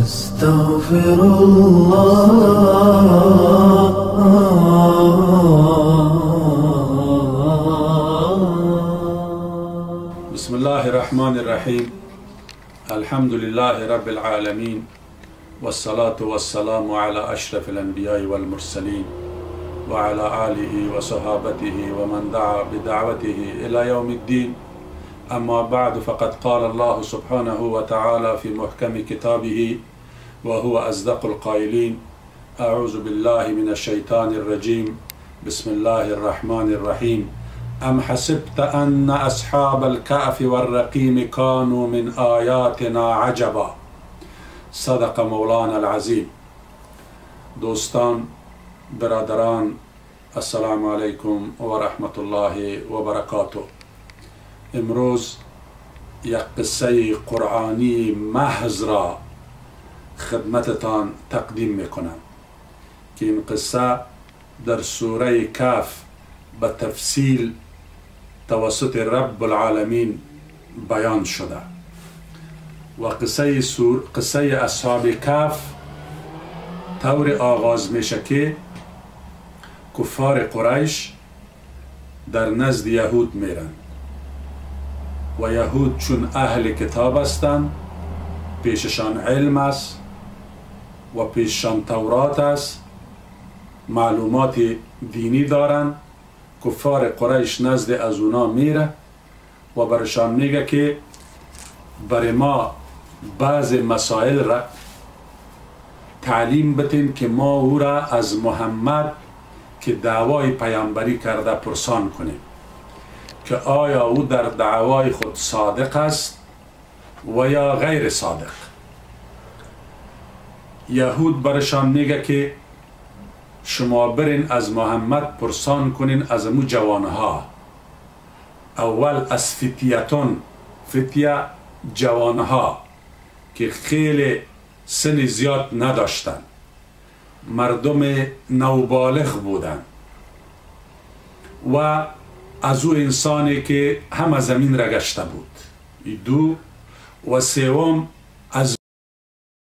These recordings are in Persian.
أستغفر الله. بسم الله الرحمن الرحيم. الحمد لله رب العالمين والصلاة والسلام على أشرف الأنبياء والمرسلين وعلى آله وصحابته ومن دعا بدعوته إلى يوم الدين. أما بعد فقد قال الله سبحانه وتعالى في محكم كتابه وهو أصدق القائلين. أعوذ بالله من الشيطان الرجيم. بسم الله الرحمن الرحيم. أم حسبت أن أصحاب الكهف والرقيم كانوا من آياتنا عجبا؟ صدق مولانا العظیم دوستان برادران السلام علیکم و رحمت الله و برکاته امروز یک قصه قرآنی محض را خدمتتان تقدیم می‌کنم. که این قصه در سوره کف به تفصیل توسط رب العالمین بیان شده. و قصه, سور قصه اصحاب کف طور آغاز میشه که کفار قریش در نزد یهود میرن. و یهود چون اهل کتاب هستند پیششان علم است و پیششان تورات است. معلومات دینی دارن. کفار قریش نزد از اونا میره و برشان میگه که برای ما بعض مسائل را تعلیم بتین که ما او را از محمد که دعوای پیامبری کرده پرسان کنیم. که آیا او در دعوای خود صادق است و یا غیر صادق؟ یهود برشان میگه که شما برین از محمد پرسان کنین از امو جوانها. اول از فتیتون فتیه جوانها که خیلی سن زیاد نداشتن. مردم نوبالغ بودن. و از او انسانی که همه زمین را گشته بود. دو و سوم از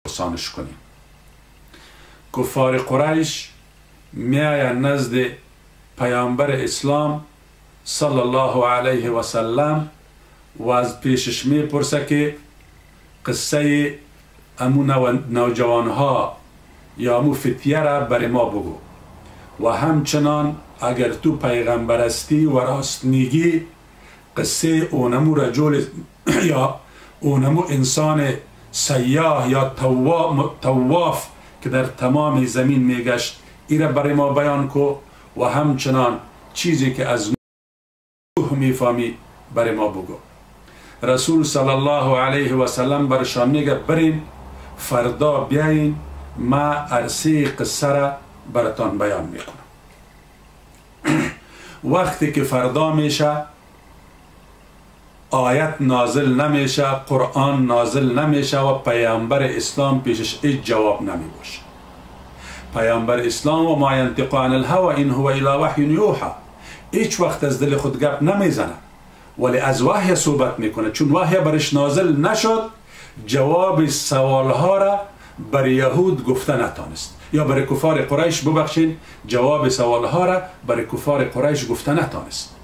پرسانش کنیم کفار قریش میآید نزد پیامبر اسلام صلی الله علیه و سلم و از پیشش می‌پرسه که قصه امو نوجوان ها یا امو فتیه را بر ما بگو. و همچنان اگر تو پیغمبر استی و راست میگی قصه اونمو رجل یا اونمو انسان سیاه یا تواف که در تمام زمین میگشت ایره برای ما بیان کو و همچنان چیزی که از نوح می‌فهمی برای ما بگو. رسول صلی الله علیه و سلم برشان میگه برین فردا بیاین ما عرصه قصه را براتان بیان می‌کنم. وقتی که فردا میشه آیت نازل نمیشه قرآن نازل نمیشه و پیامبر اسلام پیشش هیچ جواب نمی باشه پیامبر اسلام و ما ینطق عن الهوى این هو الا وحی یوحى هیچ وقت از دل خود گپ نمی‌زنه. ولی از وحی صحبت می‌کنه. چون وحی برش نازل نشد جواب سوالها را بر یهود گفته نتانست. یا برای کفار قریش ببخشین جواب سوالها را برای کفار قریش گفته نتانست.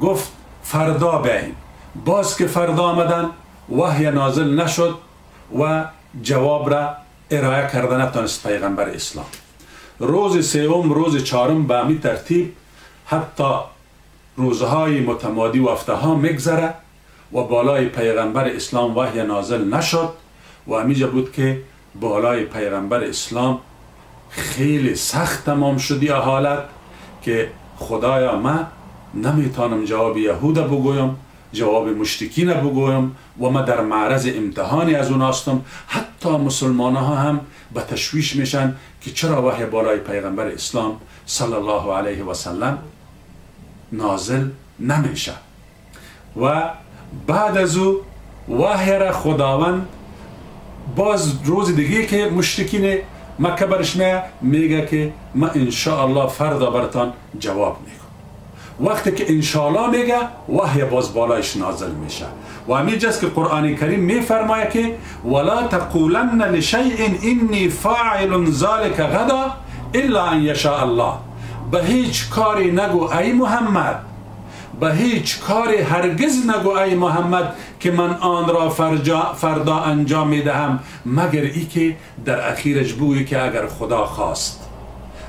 گفت فردا بیاین باز که فردا آمدن وحی نازل نشد و جواب را ارائه کرده نتانست پیغمبر اسلام. روز سوم روز چهارم به امی ترتیب حتی روزهای متمادی و هفته ها میگذره و بالای پیغمبر اسلام وحی نازل نشد و همیجا بود که بالای پیغمبر اسلام خیلی سخت تمام شدی حالت که خدایا من نمی‌تونم جواب یهود بگویم جواب مشتکین بگویم و ما در معرض امتحانی از اون هستم. حتی مسلمان ها هم به تشویش میشن که چرا وحی بالای پیغمبر اسلام صلی الله علیه و سلم نازل نمیشه. و بعد از او وحی را خداوند باز روز دیگه که مشتکین مکه برش میگه که ما الله فردا برتان جواب میگم وقتی که انشالله میگه وحی باز بالایش نازل میشه. و همین جست که قرآن کریم میفرمایه که ولا تقولن لشیء انی فاعل ذلك غدا الا ان یشاء الله. به هیچ کاری نگو ای محمد. به هیچ کاری هرگز نگو ای محمد که من آن را فردا انجام می‌دهم. مگر ای که در اخیرش بوی که اگر خدا خواست.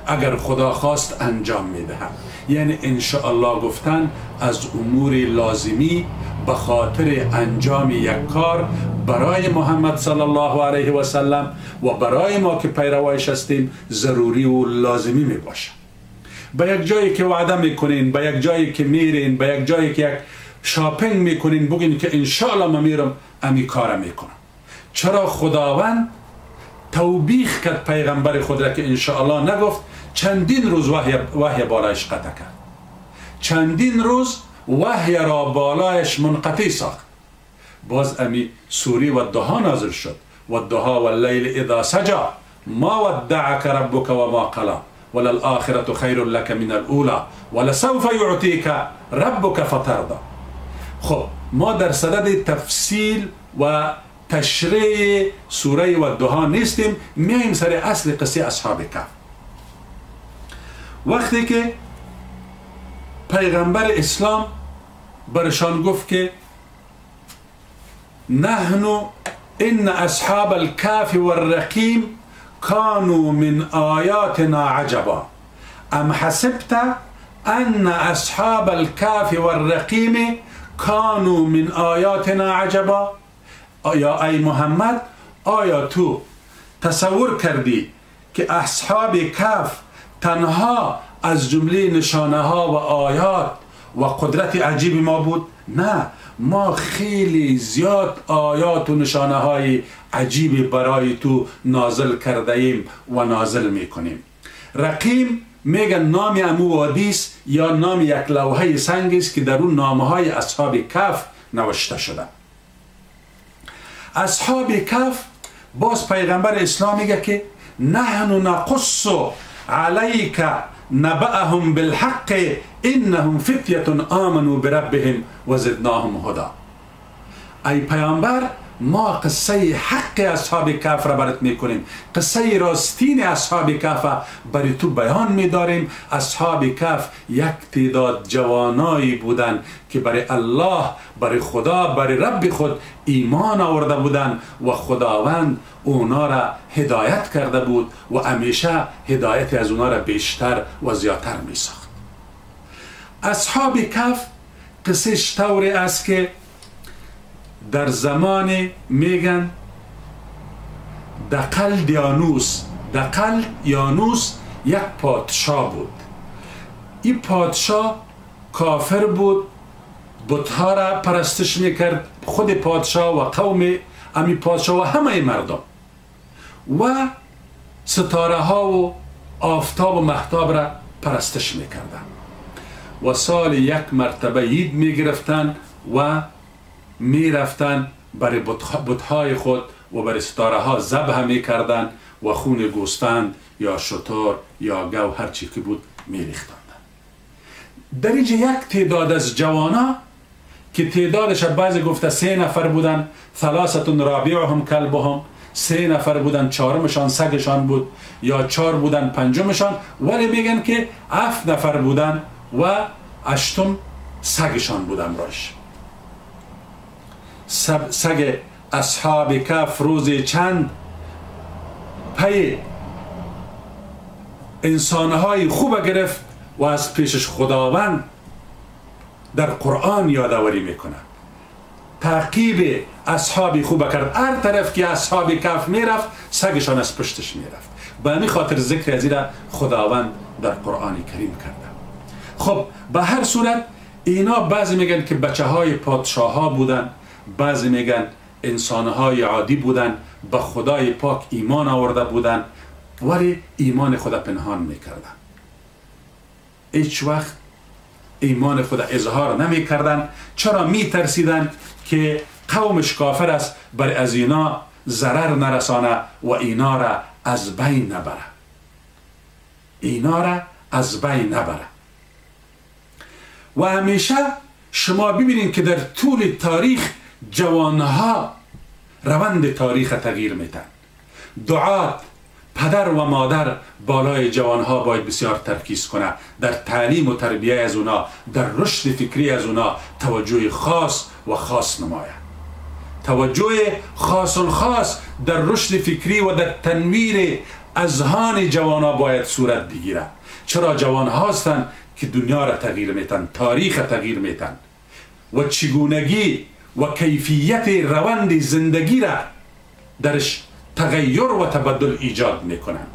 اگر خدا خواست انجام می‌دهم. یعنی الله گفتن از امور لازمی به خاطر انجام یک کار برای محمد صلی الله علیه و سلم و برای ما که پیروایش هستیم ضروری و لازمی می باشه به یک جایی که وعده می‌کنین به یک جایی که میرین به یک جایی که یک شاپینگ می‌کنین بگین که انشاءالله ما میرم امی کار می‌کنم. چرا خداوند توبیخ کرد پیغمبر خود را که انشاءالله نگفت؟ چندین روز وحی, وحی بالایش قطع کرد. چندین روز وحی را بالایش منقطع ساخت. باز امی سوری و دها نازل شد. و دها و اللیل اذا سجا. ما ودعك ربك وما قلا. وللآخرة خیر لك من الاولى ولسوف يعطيك ربك فترضى خب ما در صدد تفصیل و تشریع سوره و دها نیستیم. میایم سر اصل قصه اصحاب کف وقتی که پیغمبر اسلام برشان گفت که نحن ان اصحاب الكاف والرقیم كانوا من آیاتنا عجبا. ام حسبت ان اصحاب الكاف والرقیم كانوا من آیاتنا عجبا؟ یا ای محمد آیا تو تصور کردی که اصحاب کف تنها از جمله نشانه ها و آیات و قدرت عجیب ما بود؟ نه. ما خیلی زیاد آیات و نشانه های عجیبی برای تو نازل کرده ایم و نازل می‌کنیم. رقیم میگن نام امو وادیس یا نام یک لوحه سنگ است که در اون نامه های اصحاب کف نوشته شده. اصحاب کف باز پیغمبر اسلام میگه که نحن نقص عليك نبأهم بالحق إنهم فتية آمنوا بربهم وزدناهم هدى. أي پیامبر ما قصه حق اصحاب کف را برات می‌کنیم. قصه راستین اصحاب کف برای تو بیان میداریم. اصحاب کف یک تعداد جوانایی بودند که برای الله برای خدا برای رب خود ایمان آورده بودند و خداوند اونا را هدایت کرده بود و همیشه هدایت از اونا را بیشتر و زیادتر می ساخت اصحاب کف قصه طوری است که در زمان میگن دقل دیانوس دقل یانوس یک پادشاه بود. این پادشاه کافر بود بتها را پرستش می‌کرد خود پادشاه و قوم امی پادشاه و همه مردم. و ستاره ها و آفتاب و محتاب را پرستش می‌کردن. و سال یک مرتبه عید می‌گرفتن و می‌رفتن برای بتهای خود و برای ستاره ها زبه می‌کردن و خون گوسفند یا شطور یا گو هر چی که بود میریختند. در اینجا یک تعداد از جوانا که تعدادش بعضی گفته سه نفر بودن ثلاثتون رابعهم کلبهم سه نفر بودن چهارمشان سگشان بود یا چهار بودن پنجمشان ولی میگن که هفت نفر بودن و اشتم سگشان بودن راش سگ اصحاب کف روز چند؟ پی انسانهای خوب گرفت و از پیشش خداوند در قرآن یادآوری می‌کنه تعقیب اصحابی خوب کرد. هر طرف که اصحاب کف می‌رفت سگشان از پشتش می‌رفت. به همین خاطر ذکر از خداوند در قرآن کریم کرده خب به هر صورت اینا بعضی میگن که بچه های پادشاه ها بودن. بعضی میگن انسان های عادی بودن به خدای پاک ایمان آورده بودن ولی ایمان خود پنهان می‌کردن. هیچ وقت ایمان خود اظهار نمی‌کردن. چرا میترسیدن که قومش کافر است بر از اینا ضرر نرسانه و اینا را از بین نبره. اینا را از بین نبره. و همیشه شما ببینید که در طول تاریخ جوانها روند تاریخ تغییر میتن دعات پدر و مادر بالای جوانها باید بسیار ترکیز کنه. در تعلیم و تربیه از اونا در رشد فکری از اونا توجه خاص و خاص نماید. توجه خاص و خاص در رشد فکری و در تنویر اذهان جوانها باید صورت بگیره. چرا جوان هستند که دنیا را تغییر میتن تاریخ تغییر میتن و چگونگی و کیفیت روند زندگی را درش تغییر و تبدل ایجاد می‌کنند.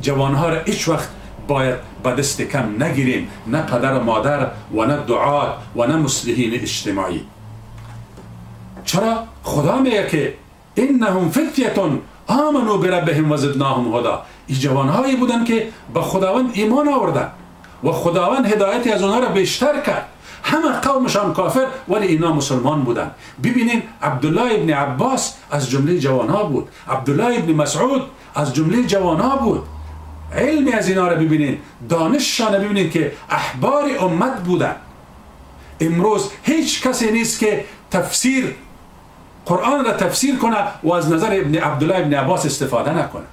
جوانها را هیچ وقت باید به دست کم نگیریم نه پدر و مادر و نه دعات و نه مسلحین اجتماعی. چرا؟ خدا میگه که انهم فتیتون آمنو بربهم و زدناهم هدا این جوانهایی بودن که به خداوند ایمان آوردن و خداوند هدایتی از اونها را بیشتر کرد. همه قومشان کافر ولی اینا مسلمان بودن. ببینین عبدالله ابن عباس از جمله جوانها بود. عبدالله ابن مسعود از جمله جوانها بود. علمی از اینا را ببینین. دانششان ببینین که احبار امت بودن. امروز هیچ کسی نیست که تفسیر قرآن را تفسیر کنه و از نظر ابن عبدالله ابن عباس استفاده نکنه.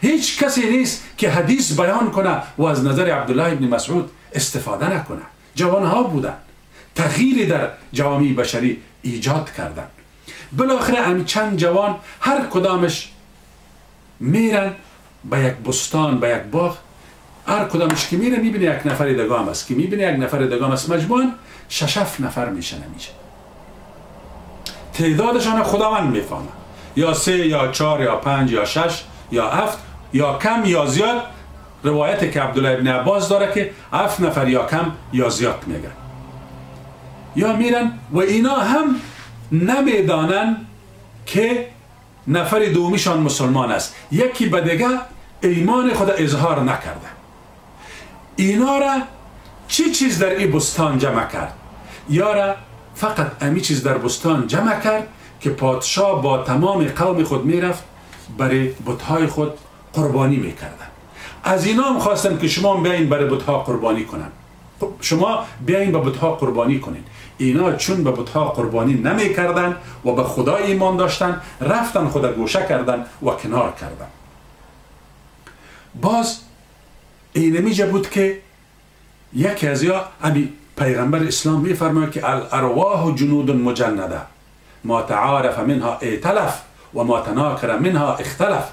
هیچ کسی نیست که حدیث بیان کنه و از نظر عبدالله ابن مسعود استفاده نکنه. جوانها بودن. تغییری در جوامع بشری ایجاد کردن. بالاخره هم چند جوان هر کدامش میرن به یک بستان به یک باغ. هر کدامش که میره می‌بینه یک نفر دگام است. که می‌بینه یک نفر دگام است مجموعا ششف نفر میشه. نمیشه تعدادشان خداوند می‌فهمه. یا سه یا چهار یا پنج یا شش یا هفت یا کم یا زیاد. روایت که عبدالله ابن عباس داره که هفت نفر یا کم یا زیاد میگن. یا میرن و اینا هم نمی‌دانن که نفر دومیشان مسلمان است. یکی به دیگه ایمان خود اظهار نکرده. اینا را چی چیز در این بستان جمع کرد؟ یا را فقط امی چیز در بستان جمع کرد که پادشاه با تمام قوم خود می‌رفت برای بتهای خود قربانی می‌کردن از اینا هم خواستن که شما بیاین برای بتها قربانی کنن. شما بیاین به بتها قربانی کنین. اینا چون به بتها قربانی نمی کردن و به خدا ایمان داشتن رفتن خدا گوشه کردن و کنار کردن. باز اینمیجه بود که یکی از یا امی پیغمبر اسلام میفرماید که الارواح جنود مجنده. ما تعارف منها ائتلف و ما تناکر منها اختلف.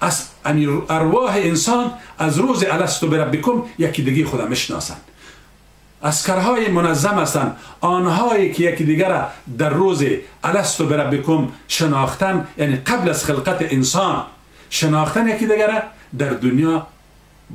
از ارواح انسان از روز الستو بربکم یکی دیگه خدا می‌شناسند اسکرهای منظم هستند آنهایی که یکی دیگر در روز الستو بربکم شناختن یعنی قبل از خلقت انسان شناختن یکی دیگر در دنیا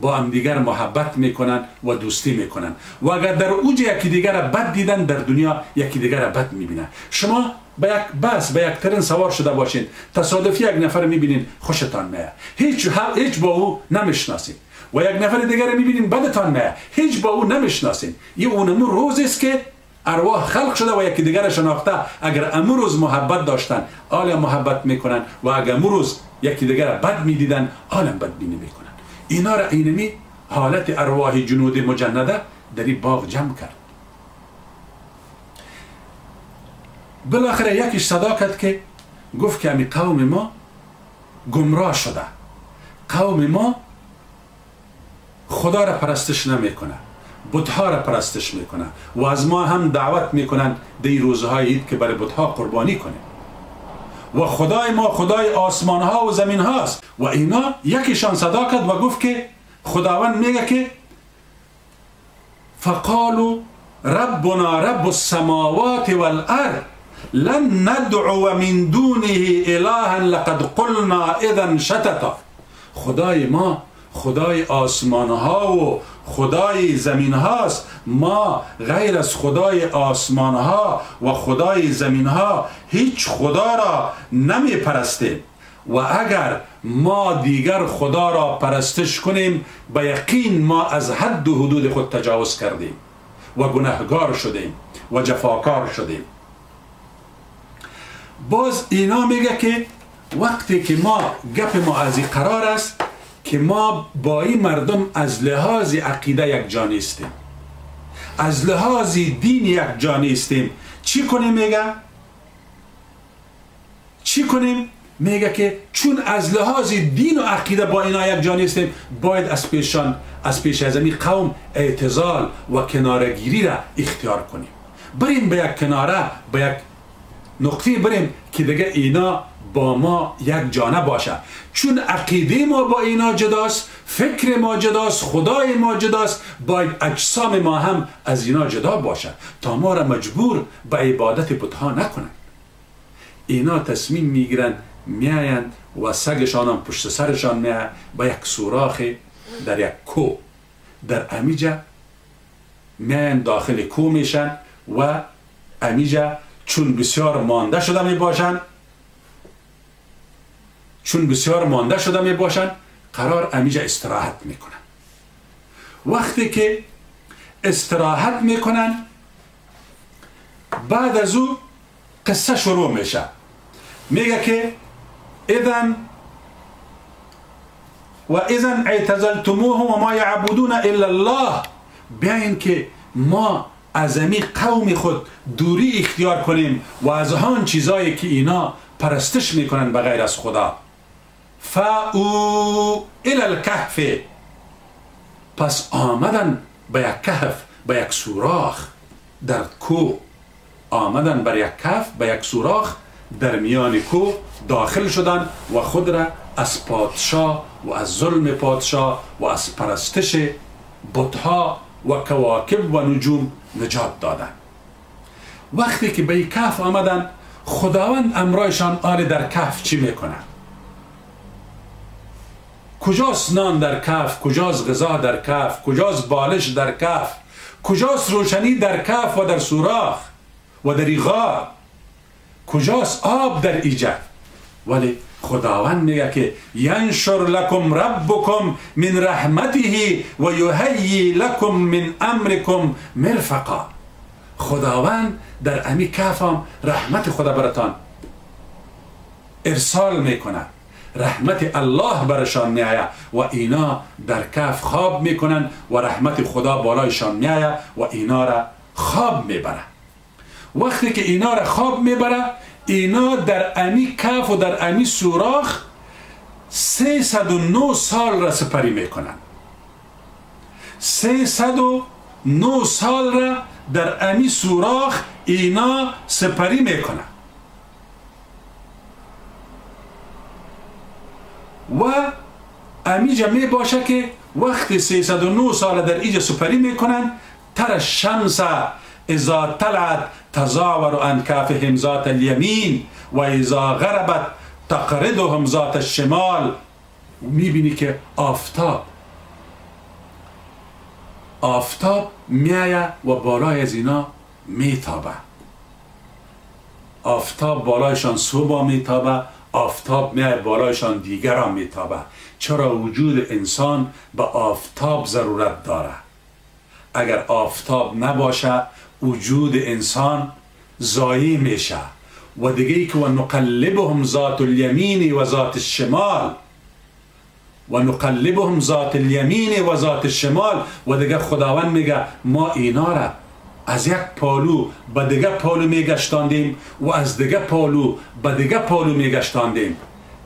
با هم دیگر محبت می‌کنن و دوستی می‌کنن. و اگر در اوج یکی دیگر بد دیدن در دنیا یکی دیگر بد می‌بینن. شما به یک بس به یک ترن سوار شده باشین. تصادفی یک نفر می‌بینین خوشتان میه هیچ هیچ با او نمی‌شناسین و یک نفر دیگر می‌بینین بدتان میه هیچ با او نمی‌شناسین این اونمو روز است که ارواح خلق شده و یکی دیگر شناخته. اگر امروز محبت داشتن عالم محبت می‌کنن و اگر امروز یکی دیگر بد می‌دیدن عالم بد بینی می‌کنن. اینا را اینمی حالت ارواح جنود مجنده در این باغ جمع کرد. بالاخره یکیش صدا کرد که گفت که امی قوم ما گمراه شده. قوم ما خدا را پرستش نمی‌کنه. بتها را پرستش می‌کنه. و از ما هم دعوت می‌کنن دی روزهای اید که برای بتها قربانی کنیم. و خدای ما خدای آسمان ها و زمین هاست و اینا یکیشان صدا کرد و گفت که خداوند میگه که فقالوا ربنا رب السماوات والارض لن ندعو من دونه الها لقد قلنا اذا شتتا. خدای ما خدای آسمان ها و خدای زمین هاست ما غیر از خدای آسمان ها و خدای زمین ها هیچ خدا را نمی پرستیم و اگر ما دیگر خدا را پرستش کنیم به یقین ما از حد و حدود خود تجاوز کردیم و گناهگار شدیم و جفاکار شدیم. باز اینا میگه که وقتی که ما گپ ما از قرار است که ما با این مردم از لحاظ عقیده یک جا نیستیم. از لحاظ دین یک جا نیستیم. چی کنیم میگه؟ چی کنیم میگه که چون از لحاظ دین و عقیده با اینا یک جا نیستیم باید از پیشان از پیش از قوم اعتزال و کنارگیری را اختیار کنیم. بریم به یک کناره به یک نقطه بریم که دیگه اینا با ما یک جانه باشه. چون عقیده ما با اینا جداست فکر ما جداست خدای ما جداست باید اجسام ما هم از اینا جدا باشه. تا ما را مجبور به عبادت بتها نکنند. اینا تصمیم می‌گیرن میایند و سگشان هم پشت سرشان میایند با یک سوراخ در یک کو. در امیجا میایند داخل کو میشن و امیجا چون بسیار مانده شده می باشند چون بسیار مانده شده می باشند قرار امیجا استراحت می‌کنن وقتی که استراحت می‌کنن بعد از او قصه شروع میشه میگه که اذن و اذن اعتزلتموهم و ما یعبدون الا الله. بیاین که ما از امی قوم خود دوری اختیار کنیم و از هان چیزایی که اینا پرستش می‌کنن بغیر از خدا. فاو الى الكهف. پس آمدن به یک کهف به یک سوراخ در کو. آمدن بر یک کهف به یک سوراخ در میان کو داخل شدن و خود را از پادشاه و از ظلم پادشاه و از پرستش بتها و کواکب و نجوم نجات دادن. وقتی که به کهف آمدن خداوند امرایشان آل در کهف چی می‌کنن کجاست نان در کف کجاست غذا در کف کجاست بالش در کف کجاست روشنی در کف و در سوراخ و در ایغار کجاست آب در ایجاد ولی خداوند میگه که ینشر لکم ربکم من رحمته و یهیی لکم من امرکم مرفقا. خداوند در امی کفم رحمت خدا برتان ارسال می‌کنه رحمت الله برشان میآید و اینا در کف خواب می‌کنن و رحمت خدا بالایشان میآید و اینا را خواب می‌بره وقتی که اینا را خواب می‌بره اینا در امی کف و در امی سوراخ 309 سال را سپری می‌کنن. 309 سال را در امی سوراخ اینا سپری می‌کنن. و امیجا می باشه که وقتی 309 سال در ایجا سپری می‌کنن تر شمس ازا طلعت تزاور عن کافهم ذات الیمین و ازا غربت تقردهم ذات الشمال. می‌بینی که آفتاب آفتاب میایه و بالای از اینا میتابه آفتاب بالایشان صبح میتابه آفتاب میای بالایشان دیگران میتابه. چرا وجود انسان به آفتاب ضرورت داره؟ اگر آفتاب نباشه وجود انسان زایی میشه. و دیگه که و نقلبهم ذات الیمین و ذات الشمال. و نقلبهم ذات الیمین و ذات الشمال. و دیگه خداوند میگه ما اینا را. از یک پالو به دیگه پالو میگشتاندیم و از دیگه پالو به دیگه پالو میگشتاندیم.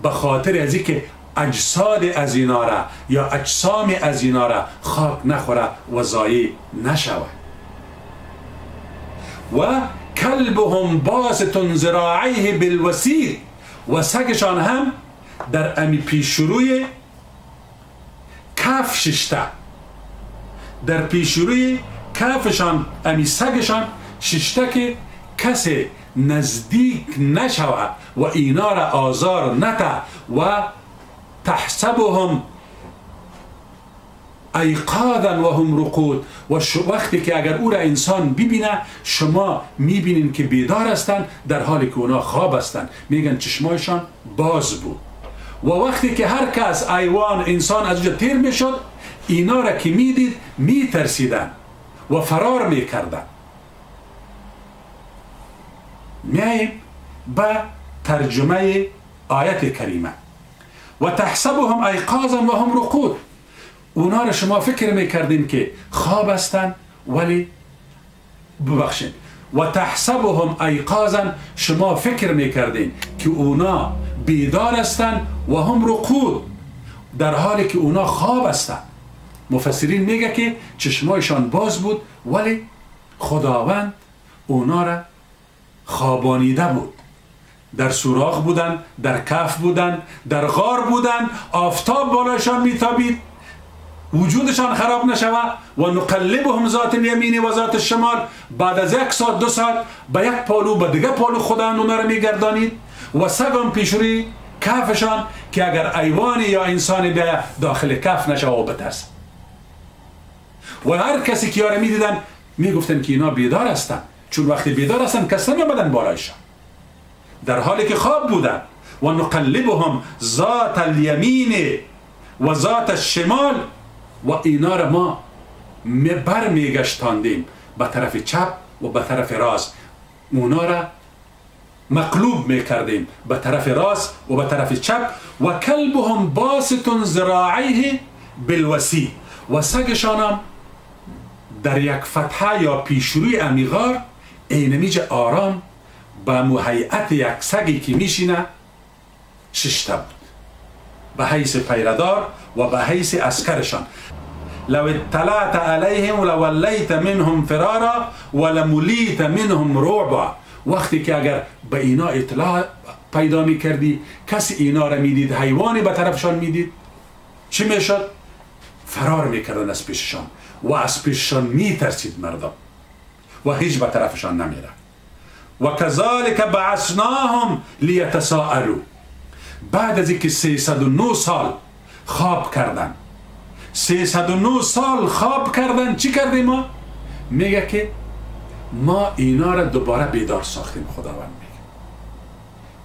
به خاطر از که اجساد از اینا را یا اجسام از اینا را خاک نخوره و زایی نشود. و کلبهم باستون زراعیه بالوسیل و سگشان هم در امی پیشروی کف ششته. در پیشروی کفشان امی سگشان ششته که کسی نزدیک نشود و اینا را آزار نته و تحسبهم ایقادا و هم رقود. و وقتی که اگر او را انسان ببینه شما می‌بینین که بیدار هستند در حالی که اونا خواب هستند. میگن چشمایشان باز بود. و وقتی که هر کس ایوان انسان از اونجا تیر می‌شد اینا را که می‌دید میترسیدن. و فرار می‌کردن میاییم به ترجمه آیت کریمه. و تحسبهم ایقاظا و هم رقود. اونا را شما فکر می‌کردین که خواب هستن ولی ببخشید. و تحسبهم ایقازا شما فکر می‌کردین که اونا بیدار هستند و هم رقود. در حالی که اونا خواب هستند مفسرین میگه که چشمایشان باز بود ولی خداوند اونا را خوابانیده بود. در سوراخ بودن در کف بودن در غار بودن آفتاب بالایشان میتابید. وجودشان خراب نشود. و نقلبهم ذات الیمین و ذات الشمال بعد از یک ساعت دو ساعت به یک پالو به دیگه پالو خدا اونا را میگردانید. و سگم پیشوری کفشان که اگر ایوانی یا انسانی به داخل کف نشه و بترسه و هر کسی که یاره می‌دیدن می‌گفتن که اینا بیدار هستن. چون وقتی بیدار هستن کس نمیمدن بالایشان. در حالی که خواب بودن. و نقلبهم ذات الیمین و ذات الشمال. و اینا را ما بر میگشتاندیم به طرف چپ و به طرف راست. اونا را مقلوب می‌کردیم. به طرف راست و به طرف چپ. و کلبهم باسط ذراعیه بالوسی و سگشان هم در یک فتحه یا پیشروی امیغار اینمیج آرام به محیعت یک سگی که میشینه ششته بود. به حیث پیردار و به حیث اسکرشان. لو اطلعت علیهم ولولیت منهم فرارا ولملیت منهم رعبا. وقتی که اگر به اینا اطلاع پیدا می کردی کسی اینا را می‌دید حیوانی به طرفشان می‌دید چی می‌شد؟ فرار می‌کردن از پیششان. و از پیششان میترسید مردم و هیچ به طرفشان نمیره. و کذالک بعثناهم لیتساءلوا. بعد از اینکه 309 سال خواب کردن. 309 سال خواب کردن چی کردیم ما؟ میگه که ما اینا را دوباره بیدار ساختیم خداوند میگه.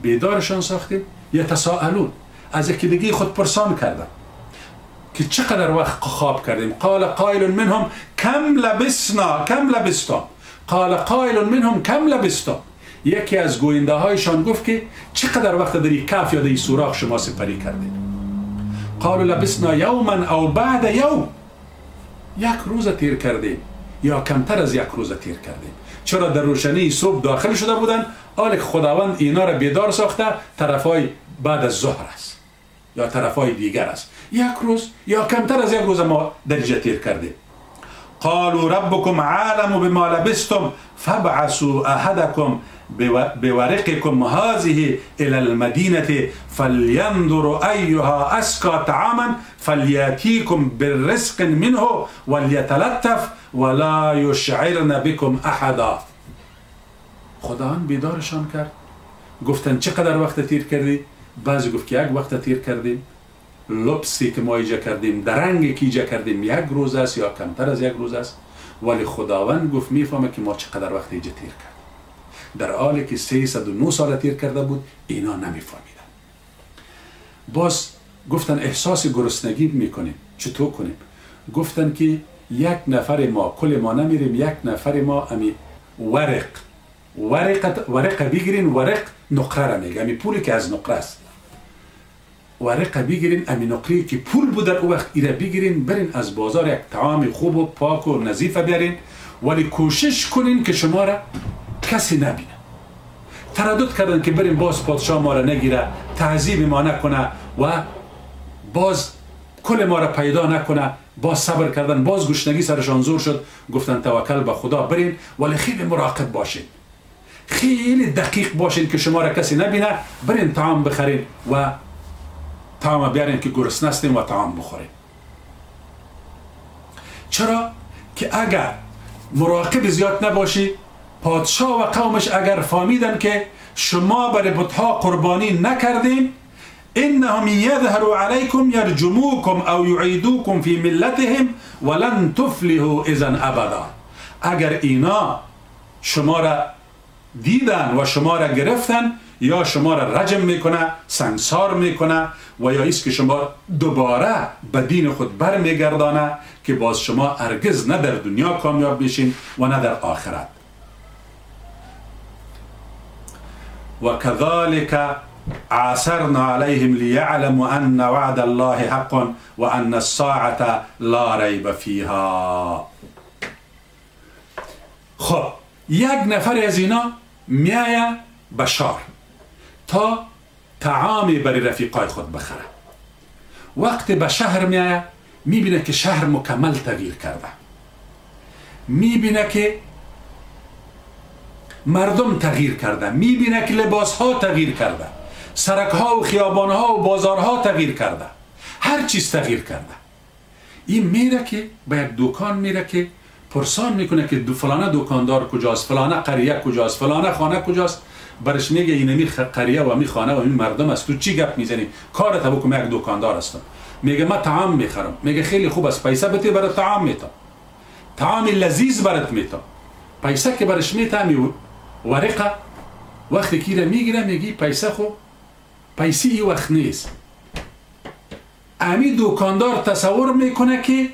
بیدارشان ساختیم یا تساءلون از یکی دیگه خود پرسان کردن که چقدر وقت خواب کردیم. قال قائل منهم کم لبسنا کم لبستم. قال قائل منهم کم لبستم. یکی از گوینده هایشان گفت که چقدر وقت در این کف یا در سوراخ شما سپری کردید قالوا لبسنا یوما او بعد یوم. یک روز تیر کردیم یا کمتر از یک روز تیر کردیم. چرا در روشنی صبح داخل شده بودن؟ حال که خداوند اینا را بیدار ساخته طرفای بعد از ظهر است. یا طرفای دیگر است. یک روز یا کمتر از یک روز ما در تیر کردیم. قالوا ربكم عالم بما لبستم فابعثوا احدكم بورقكم هذه الى المدينه فلينظر ايها اسكى طعاما فلياتيكم بالرزق منه وليتلطف ولا يشعرن بكم احدا. خداوند بیدارشان کرد. گفتن چقدر وقت تیر کردی؟ بعضی گفت که یک وقت تیر کردیم لبسی که ما ایجا کردیم درنگی که ایجا کردیم یک روز است یا کمتر از یک روز است؟ ولی خداوند گفت می‌فهمه که ما چقدر وقت ایجا تیر کرد در حالی که 309 سال تیر کرده بود اینا نمیفهمیدن. باز گفتن احساس گرسنگی می‌کنیم. چطور کنیم؟ گفتن که یک نفر ما کل ما نمیریم یک نفر ما امی ورق. ورق ورق بگیرین ورق نقره را میگه امی پولی که از نقره است. ورق بگیرین امی نقره که پول بود در او وقت ایره بگیرین برین از بازار یک طعام خوب و پاک و نظیف بیارین. ولی کوشش کنین که شما را کسی نبینه. تردد کردن که بریم باز پادشاه ما را نگیره تعذیب ما نکنه و باز کل ما را پیدا نکنه. باز صبر کردن باز گشنگی سرشان زور شد. گفتن توکل به خدا برین ولی خیلی مراقب باشین. خیلی دقیق باشین که شما را کسی نبینه. برین طعام بخرین و طعام بیارین که گرسنه هستین و طعام بخورین چرا؟ که اگر مراقب زیاد نباشی پادشاه و قومش اگر فهمیدن که شما بر بتها قربانی نکردین انهم یظهروا علیکم یرجموکم او یعیدوکم فی ملتهم ولن تفلحوا اذا ابدا. اگر اینا شما را دیدن و شما را گرفتن یا شما را رجم می‌کنه سنگسار می‌کنه و یا ایست که شما دوباره به دین خود بر میگردانه که باز شما ارگز نه در دنیا کامیاب بشین و نه در آخرت. وكذلك عاصرنا عليهم ليعلموا أن وعد الله حق وأن الساعة لا ريب فيها خب یک نفر از اینا میایه به شهر تا تعامی برای رفیقای خود بخره. وقتی به شهر میایه می‌بینه که شهر مکمل تغییر کرده. می‌بینه که مردم تغییر کرده. می‌بینه که لباس ها تغییر کرده. سرک ها و خیابان ها و بازار ها تغییر کرده. هر چیز تغییر کرده. این میره که به یک دکان میره که پرسان می‌کنه که دو فلانه دکاندار کجاست فلانه قریه کجاست فلانه خانه کجاست. برش میگه این می قریه و می خانه و این مردم است. تو چی گپ می‌زنی؟ کارت بکن یک دکاندار هستم میگه من طعام می‌خرم. میگه خیلی خوب است. پیسه بده برای طعام میتم طعام لذیذ برات میتم پیسه که برش میتم ورقه. وقتی که می‌گیره میگی پیسه خو. پیسه ای وقت نیست. امی دکاندار تصور می‌کنه که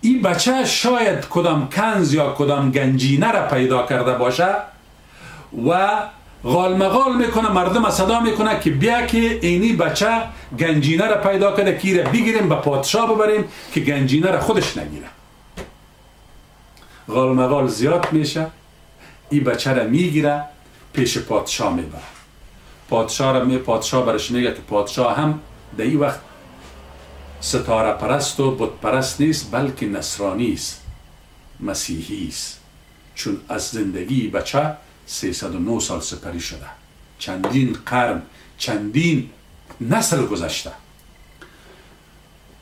این بچه شاید کدام کنز یا کدام گنجینه را پیدا کرده باشه. و غال مغال می‌کنه مردم صدا می‌کنه که بیا که اینی بچه گنجینه را پیدا کرده که را بگیریم به پادشاه ببریم که گنجینه را خودش نگیره. غال مغال زیاد میشه این بچه را می‌گیره پیش پادشاه می‌بره. پادشاه را می پادشاه برش میگه که پادشاه هم در این وقت ستاره پرست و بت پرست نیست بلکه نصرانی است مسیحی است. چون از زندگی بچه 309 سال سپری شده. چندین قرن چندین نسل گذشته.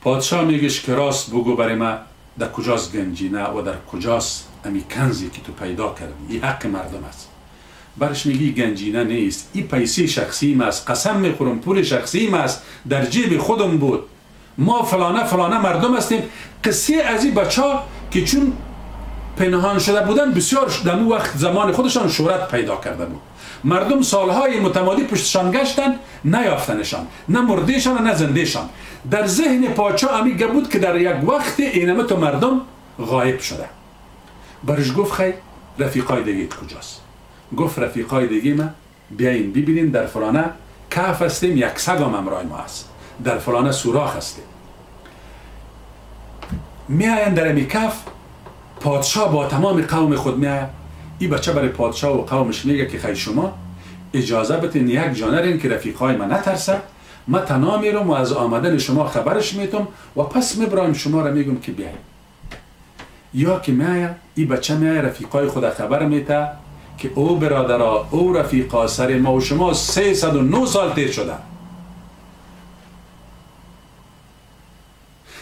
پادشاه میگش که راست بگو برای ما در کجاست گنجینه و در کجاست امی کنزی که تو پیدا کردی این حق مردم است. برش میگی گنجینه نیست. این پیسه شخصی است. قسم می‌خورم پول شخصی است. در جیب خودم بود. ما فلانه فلانه مردم هستیم. قصه از این بچه که چون پنهان شده بودن بسیار در وقت زمان خودشان شهرت پیدا کرده بود. مردم سالهای متمادی پشتشان گشتن نیافتنشان نه مردهشان نه زندهشان. در ذهن پاچا امیگه بود که در یک وقت اینمه تو مردم غایب شده. برش گفت خیلی رفیقای دیگه کجاست؟ گفت رفیقای دیگه ما بیاین ببینیم در فلانه کف هستیم یک سگام امرای ما هست. در فلانه سوراخ هستیم. میاین در امی کف پادشاه با تمام قوم خود میآید این بچه برای پادشاه و قومش میگه که خیلی شما اجازه بتین یک جانرین که رفیقای ما نترسه. ما تنا میرم و از آمدن شما خبرش میتم و پس میبرایم شما را میگم که بیاین. یا که میایه این بچه میایه رفیقای خود خبر میته که او برادرا او رفیقا سر ما و شما 309 سال تیر شده.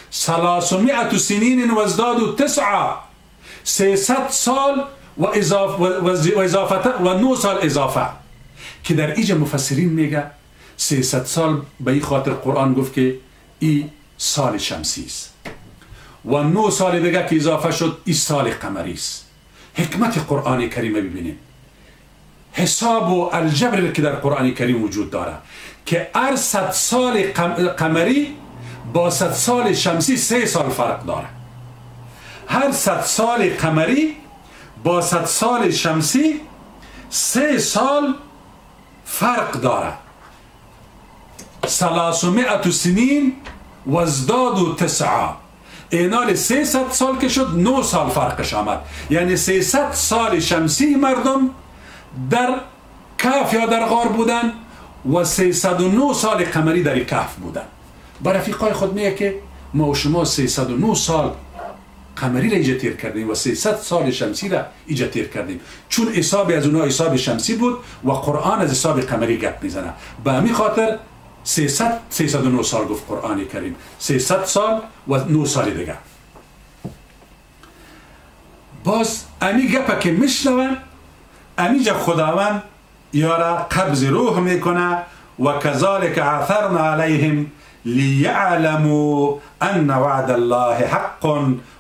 سلاسمائت سنین و ازداد و تسعه سیصد سال و اضافه و, اضافه و نو سال اضافه. که در ایجا مفسرین میگه سیصد سال به این خاطر قرآن گفت که ای سال شمسی است. و نو سال دیگه که اضافه شد ای سال قمری است. حکمت قرآن کریم ببینیم. حساب و الجبر که در قرآن کریم وجود داره. که هر صد سال قمری با صد سال شمسی سه سال فرق داره. هر صد سال قمری با صد سال شمسی سه سال فرق داره سلاسمائت سنین و ازداد و تسعه اینال ست سال که شد نو سال فرقش آمد. یعنی ست سال شمسی مردم در کف یا در غار بودن و 309 سال قمری در کف بودن. با رفیقای خود میگه که ما و شما 309 سال قمری را ایجا تیر کردیم و 300 سال شمسی را ایجا تیر کردیم. چون حساب از اونها حساب شمسی بود و قرآن از حساب قمری گپ می‌زنه. به همین خاطر 300 309 سال گفت قرآن کریم. 300 سال و 9 سال دیگه. باز امی گپه که میشنون امیجا خداوند یارا قبض روح می‌کنه و کذالک عثرنا علیهم لیعلموا ان وعد الله حق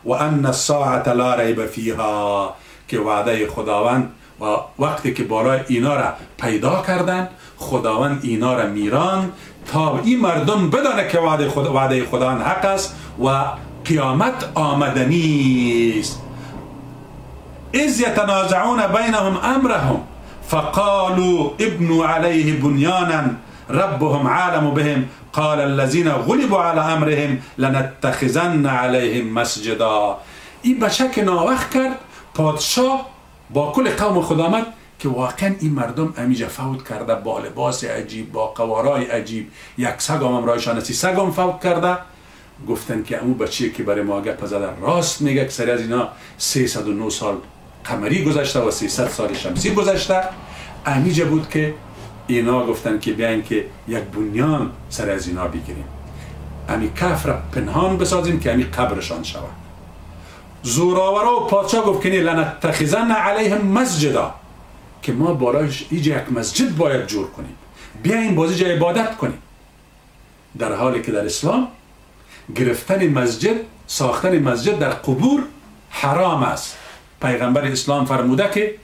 و ان الساعه لا ریب فیها که وعده خداوند و وقتی که بالای اینا را پیدا کردن خداوند اینا را میران تا این مردم بدانه که وعده خدا وعده خداوند حق است و قیامت آمدنی است إذ يتنازعون بينهم أمرهم فقالوا ابنوا عليه بنيانا ربهم عالم بهم. قال الذين غلبوا على امرهم لنتخذن عليهم مسجدا. این بچه که ناوخ کرد پادشاه با کل قوم خود آمد که واقعا این مردم امیجا فوت کرده با لباس عجیب با قوارای عجیب یک سگام هم رایشان سی سگام فوت کرده. گفتن که امو بچه که برای ما گپ زده راست میگه که سری از اینا 309 سال قمری گذشته و 300 سال شمسی گذشته. امیجا بود که اینا گفتن که بیاین که یک بنیان سر از اینا بگیریم. امی کف را پنهان بسازیم که امی قبرشان شود. زوراورا و پادشاه گفت که لنتخذن علیهم مسجدا که ما بالایش ایجا یک مسجد باید جور کنیم. بیاین بازی جای عبادت کنیم. در حالی که در اسلام گرفتن مسجد ساختن مسجد در قبور حرام است. پیغمبر اسلام فرموده که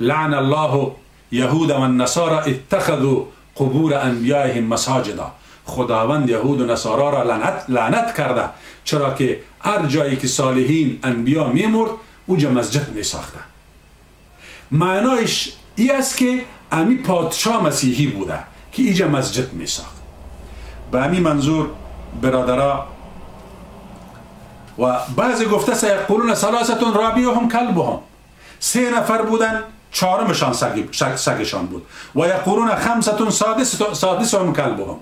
لعن الله یهود و النصارى اتخذوا قبور انبیائهم مساجدا. خداوند یهود و نصارا را لعنت, لعنت کرده چرا که هر جایی که صالحین انبیا میمرد اوجا مسجد می ساخته معنایش ای است که امی پادشاه مسیحی بوده که ایجا مسجد می ساخت به امی منظور برادرها و بعضی گفته سیقولون سلاستون رابیهم کلبهم. سه نفر بودن چهارمشان سگشان بود. و یقولون خمستون سادس هم کلبهم.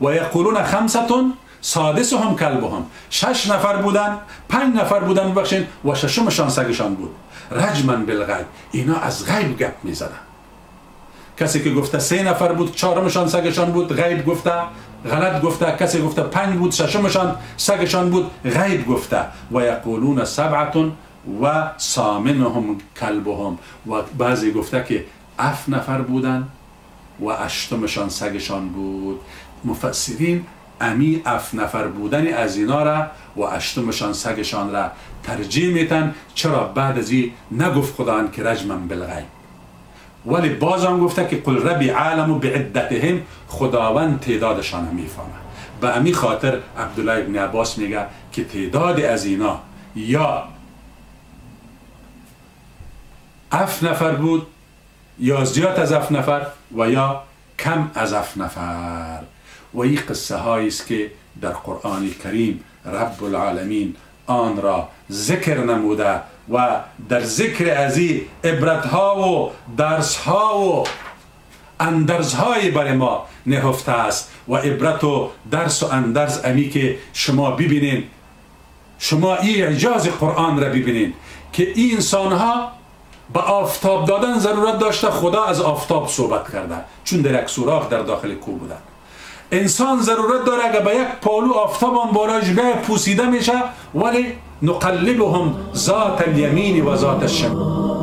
و یقولون خمستون سادس هم کلبهم. شش نفر بودن پنج نفر بودن بخشین و ششمشان سگشان بود. رجمن بالغیب. اینا از غیب گپ می زدن کسی که گفته سه نفر بود چهارمشان سگشان بود غیب گفته غلط گفته کسی گفته پنج بود ششمشان سگشان بود غیب گفته. و یقولون سبعتون و سامنهم کلبهم. و بعضی گفته که اف نفر بودن و اشتمشان سگشان بود. مفسرین امی اف نفر بودن از اینا را و اشتمشان سگشان را ترجیح میتن چرا بعد از این نگفت خداوند که رجما بالغيب. ولی باز هم گفته که قل ربي أعلم بعدتهم خداوند تعدادشان هم می‌فهمه. به امی خاطر عبدالله ابن عباس میگه که تعداد از اینا یا هفت نفر بود یا زیاد از هفت نفر و یا کم از هفت نفر. و این قصه هایی است که در قرآن کریم رب العالمین آن را ذکر نموده و در ذکر از این عبرت ها و درس ها و اندرز های بر ما نهفته است و عبرت و درس و اندرز امی که شما ببینین. شما این اعجاز قرآن را ببینین که این انسان ها به آفتاب دادن ضرورت داشته خدا از آفتاب صحبت کرده. چون در یک سوراخ در داخل کو بودن انسان ضرورت داره اگر به یک پالو آفتاب هم بالایش به پوسیده میشه ولی نقلبهم ذات الیمین و ذات الشمال